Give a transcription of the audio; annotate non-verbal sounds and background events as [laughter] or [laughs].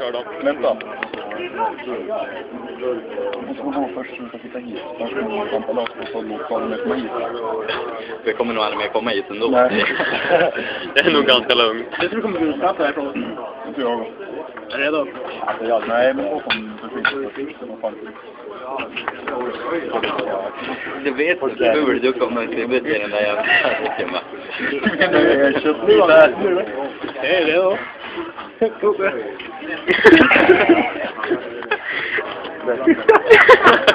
Kör då. Vänta. Du måste gå först så du kan titta hit. Annars kommer du trampa lös på så kommer komma hit. Vi kommer nog aldrig mer komma hit ändå. Nej. [laughs] Det är nog ganska lugnt. Jag tror du kommer kunna snabbt härifrån. Det tror jag. Du redo? Alltså, ja, nej, men då kommer du försvinna. Du vet hur du kommer klibba ut i den där jävla va? Jag är redo. [laughs] [laughs] [laughs]